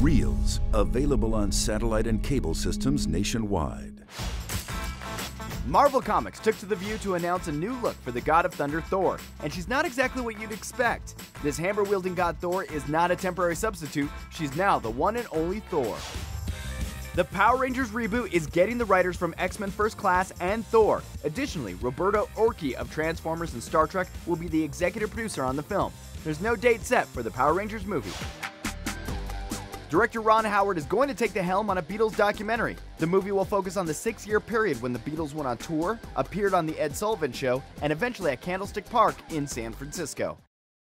Reelz, available on satellite and cable systems nationwide. Marvel Comics took to the view to announce a new look for the God of Thunder Thor, and she's not exactly what you'd expect. This hammer wielding god Thor is not a temporary substitute, she's now the one and only Thor. The Power Rangers reboot is getting the writers from X Men First Class and Thor. Additionally, Roberto Orci of Transformers and Star Trek will be the executive producer on the film. There's no date set for the Power Rangers movie. Director Ron Howard is going to take the helm on a Beatles documentary. The movie will focus on the six year period when the Beatles went on tour, appeared on The Ed Sullivan Show, and eventually at Candlestick Park in San Francisco.